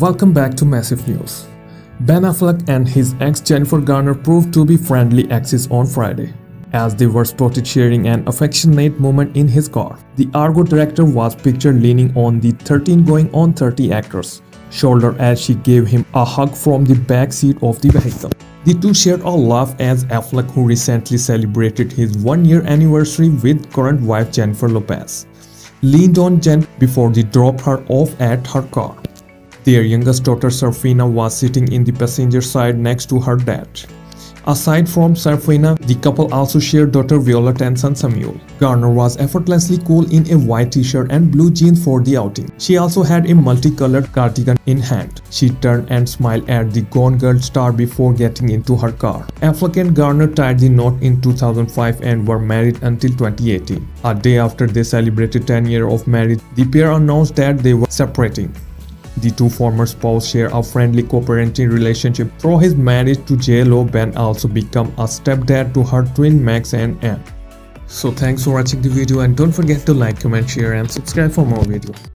Welcome back to Massive News. Ben Affleck and his ex Jennifer Garner proved to be friendly exes on Friday, as they were spotted sharing an affectionate moment in his car. The Argo director was pictured leaning on the 13 going on 30 actor's shoulder as she gave him a hug from the back seat of the vehicle. The two shared a laugh as Affleck, who recently celebrated his one-year anniversary with current wife Jennifer Lopez, leaned on Jen before they dropped her off at her car. Their youngest daughter Seraphina was sitting in the passenger side next to her dad. Aside from Seraphina, the couple also shared daughter Violet and son Samuel. Garner was effortlessly cool in a white t-shirt and blue jeans for the outing. She also had a multicolored cardigan in hand. She turned and smiled at the Gone Girl star before getting into her car. Affleck and Garner tied the knot in 2005 and were married until 2018. A day after they celebrated 10 years of marriage, the pair announced that they were separating. The two former spouses share a friendly co-parenting relationship. Through his marriage to J-Lo, Ben also became a stepdad to her twin Max and Anne. So thanks for watching the video and don't forget to like, comment, share and subscribe for more videos.